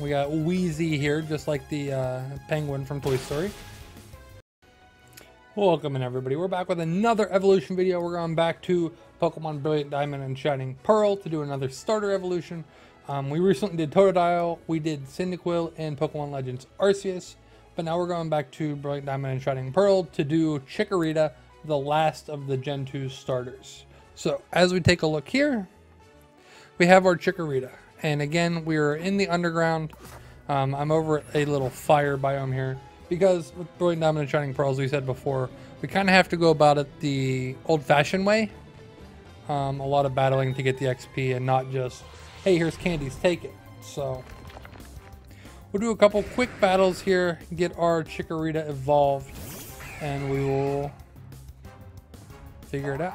We got Wheezy here, just like the uh, penguin from Toy Story. Welcome in everybody. We're back with another evolution video. We're going back to Pokemon Brilliant Diamond and Shining Pearl to do another starter evolution. Um, we recently did Totodile, we did Cyndaquil and Pokemon Legends Arceus, but now we're going back to Brilliant Diamond and Shining Pearl to do Chikorita, the last of the Gen 2 starters. So as we take a look here, we have our Chikorita. And again, we are in the underground. Um, I'm over a little fire biome here because with Diamond and Shining Pearls, we said before, we kind of have to go about it the old-fashioned way. Um, a lot of battling to get the XP and not just, hey, here's candies, take it. So we'll do a couple quick battles here, get our Chikorita evolved, and we will figure it out.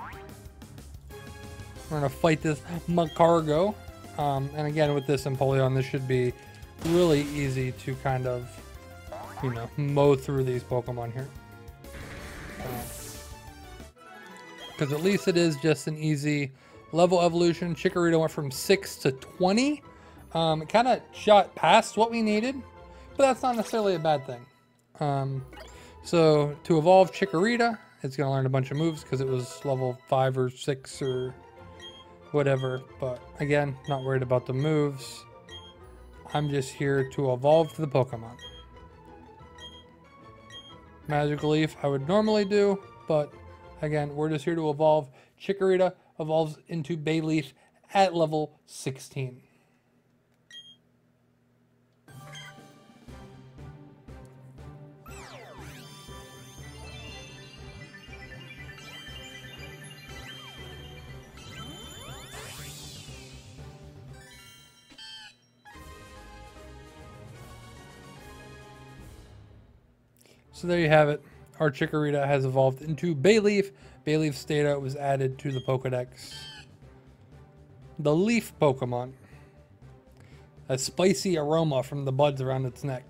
We're to fight this Magcargo. Um, and again, with this Empoleon, this should be really easy to kind of, you know, mow through these Pokemon here. Because uh, at least it is just an easy level evolution. Chikorita went from 6 to 20. Um, it kind of shot past what we needed, but that's not necessarily a bad thing. Um, so to evolve Chikorita, it's going to learn a bunch of moves because it was level 5 or 6 or whatever. But again, not worried about the moves. I'm just here to evolve the Pokemon. Magic Leaf I would normally do, but again, we're just here to evolve. Chikorita evolves into Bayleef at level 16. So there you have it. Our Chikorita has evolved into Bayleef. Bayleef's data was added to the Pokedex. The Leaf Pokemon. A spicy aroma from the buds around its neck.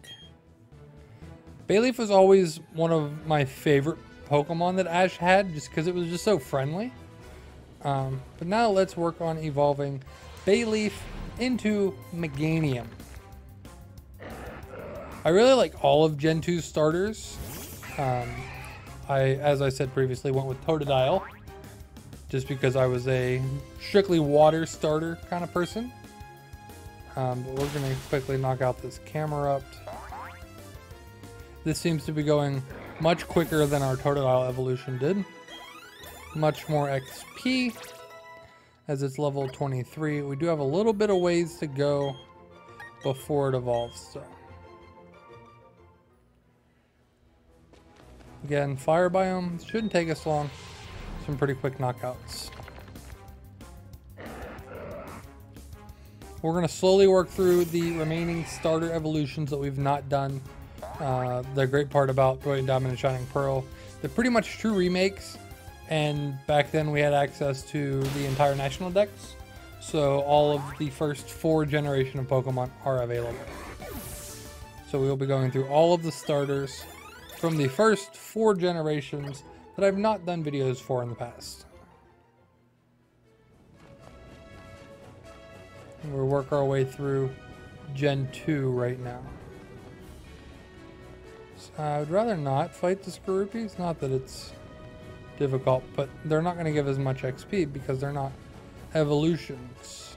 Bayleef was always one of my favorite Pokemon that Ash had just because it was just so friendly. Um, but now let's work on evolving Bayleef into Meganium. I really like all of Gen 2 starters. Um, I, as I said previously, went with Totodile just because I was a strictly water starter kind of person. Um, but we're going to quickly knock out this Camerupt. This seems to be going much quicker than our Totodile evolution did. Much more XP as it's level 23. We do have a little bit of ways to go before it evolves. So. Again, fire biome shouldn't take us long. Some pretty quick knockouts. We're going to slowly work through the remaining starter evolutions that we've not done. Uh, the great part about Brilliant Diamond and Shining Pearl, they're pretty much true remakes. And back then we had access to the entire national dex. So all of the first four generation of Pokemon are available. So we will be going through all of the starters from the first four generations that I've not done videos for in the past. We'll work our way through Gen 2 right now. I would rather not fight the Skorupies, not that it's difficult, but they're not going to give as much XP because they're not evolutions.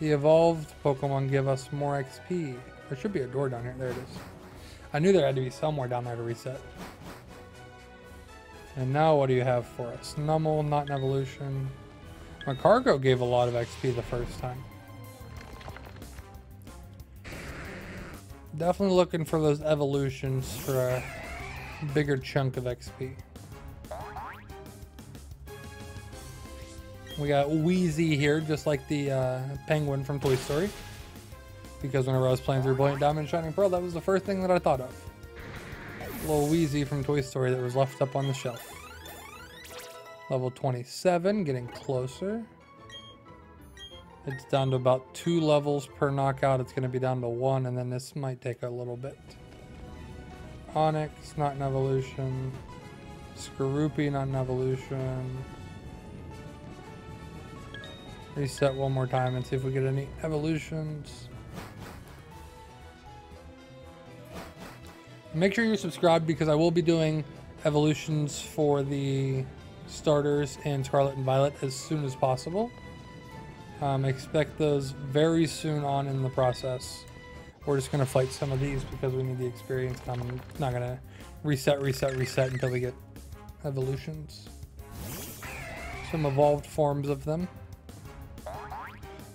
The evolved Pokemon give us more XP. There should be a door down here. There it is. I knew there had to be somewhere down there to reset. And now what do you have for us? Numel, not an evolution. Magcargo gave a lot of XP the first time. Definitely looking for those evolutions for a bigger chunk of XP. We got Wheezy here, just like the uh, penguin from Toy Story because whenever I was playing through Brilliant Diamond and Shining Pearl, that was the first thing that I thought of. Little Wheezy from Toy Story that was left up on the shelf. Level 27, getting closer. It's down to about two levels per knockout. It's going to be down to one, and then this might take a little bit. Onix, not an evolution. Skorupi, not an evolution. Reset one more time and see if we get any evolutions. Make sure you're subscribed because I will be doing evolutions for the starters in Scarlet and Violet as soon as possible. Um, expect those very soon on in the process. We're just going to fight some of these because we need the experience. I'm not going to reset, reset, reset until we get evolutions. Some evolved forms of them.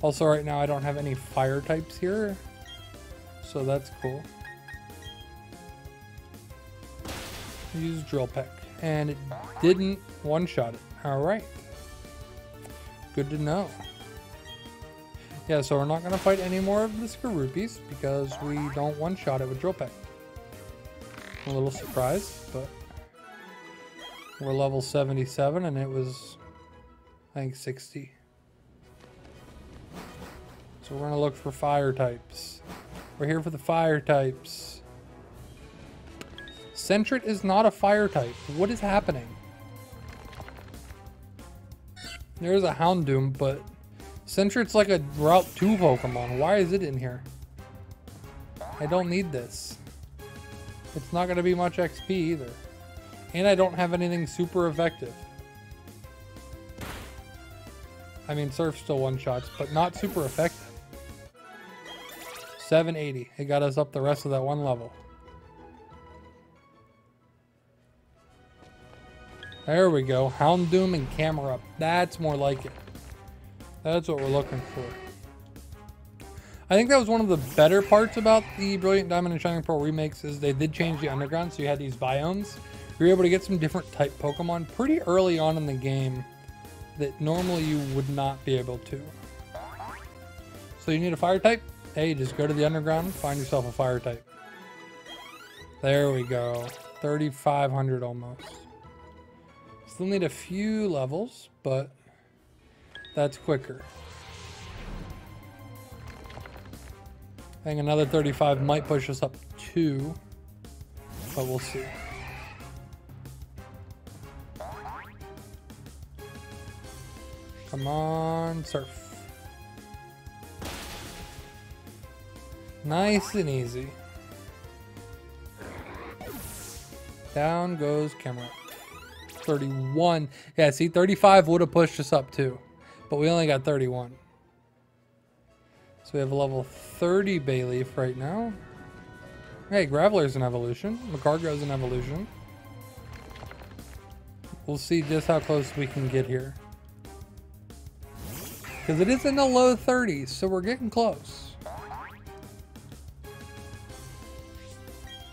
Also, right now I don't have any fire types here, so that's cool. Use drill peck, and it didn't one-shot it. All right, good to know. Yeah, so we're not going to fight any more of the Skorupies because we don't one-shot it with drill peck. A little surprised, but we're level 77 and it was, I think, 60. So we're going to look for fire types. We're here for the fire types. Sentret is not a fire type. What is happening? There's a Houndoom, but Sentret's like a Route 2 Pokemon. Why is it in here? I don't need this. It's not going to be much XP either. And I don't have anything super effective. I mean, Surf still one-shots, but not super effective. 780. It got us up the rest of that one level. There we go. Houndoom and Camerupt. That's more like it. That's what we're looking for. I think that was one of the better parts about the Brilliant Diamond and Shining Pearl remakes is they did change the underground, so you had these biomes. You were able to get some different type Pokemon pretty early on in the game that normally you would not be able to. So you need a fire type? Hey, just go to the underground, find yourself a fire type. There we go. 3,500 almost. Still need a few levels, but that's quicker. I think another 35 might push us up two, but we'll see. Come on, surf. Nice and easy. Down goes camera. 31. Yeah, see, 35 would have pushed us up too. But we only got 31. So we have a level 30 Bayleef right now. Hey, Graveler's an evolution. Magcargo's an evolution. We'll see just how close we can get here. Because it is in the low 30s, so we're getting close.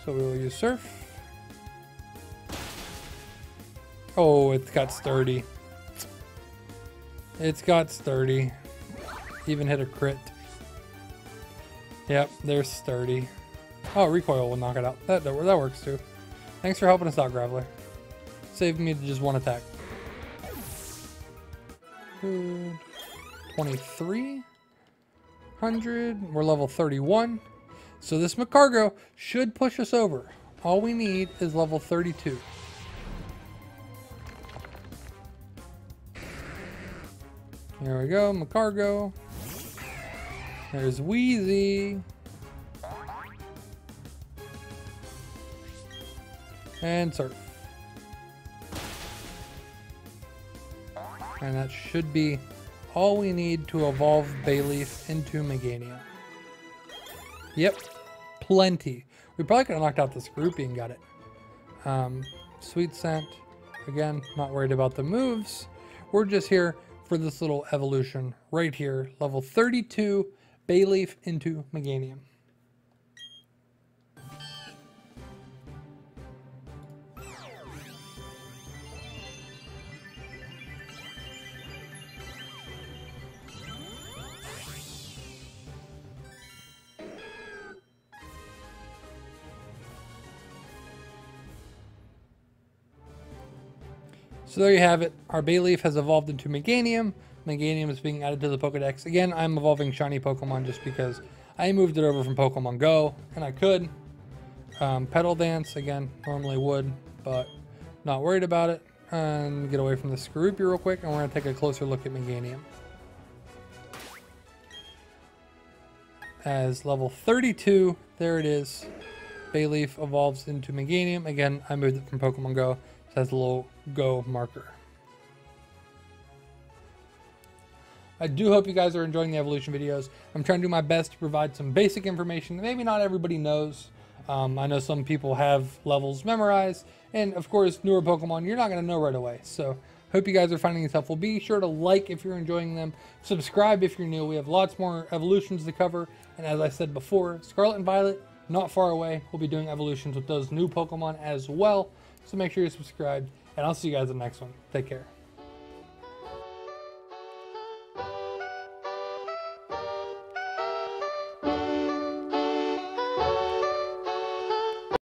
So we will use Surf. Oh, it's got sturdy. It's got sturdy. Even hit a crit. Yep, there's sturdy. Oh, recoil will knock it out. That, that works too. Thanks for helping us out, Graveler. Saved me to just one attack. Good. 2300. We're level 31. So this Magcargo should push us over. All we need is level 32. There we go, Magcargo. There's Wheezy. And Surf. And that should be all we need to evolve Bayleef into Meganium. Yep, plenty. We probably could have knocked out this Skorupi and got it. Um, sweet scent. Again, not worried about the moves. We're just here for this little evolution right here. Level 32, Bayleef into Meganium. So there you have it. Our Bayleef has evolved into Meganium. Meganium is being added to the Pokedex. Again, I'm evolving shiny Pokemon just because I moved it over from Pokemon Go, and I could. Um, Petal Dance, again, normally would, but not worried about it. And get away from the Skorupi real quick, and we're going to take a closer look at Meganium. As level 32, there it is. Bayleef evolves into Meganium. Again, I moved it from Pokemon Go. It has a little Go marker. I do hope you guys are enjoying the evolution videos. I'm trying to do my best to provide some basic information that maybe not everybody knows. Um, I know some people have levels memorized, and of course, newer Pokemon, you're not going to know right away. So, hope you guys are finding this helpful. Be sure to like if you're enjoying them, subscribe if you're new. We have lots more evolutions to cover, and as I said before, Scarlet and Violet, not far away. We'll be doing evolutions with those new Pokemon as well. So, make sure you're subscribed, and I'll see you guys in the next one. Take care.